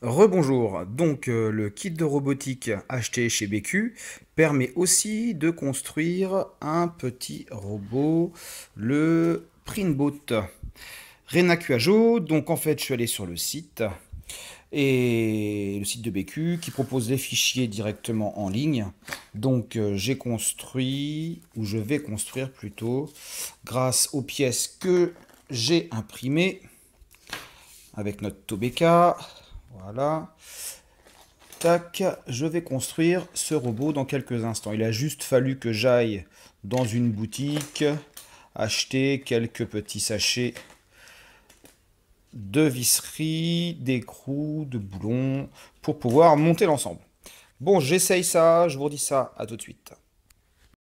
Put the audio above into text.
Rebonjour, donc euh, le kit de robotique acheté chez BQ permet aussi de construire un petit robot, le Printbot Renacuajo. Donc en fait je suis allé sur le site et le site de BQ qui propose les fichiers directement en ligne. Donc euh, j'ai construit, ou je vais construire plutôt, grâce aux pièces que j'ai imprimées avec notre Tobeka. Voilà. Tac, je vais construire ce robot dans quelques instants. Il a juste fallu que j'aille dans une boutique acheter quelques petits sachets de visserie, d'écrou, de boulons pour pouvoir monter l'ensemble. Bon, j'essaye ça, je vous redis ça, à tout de suite.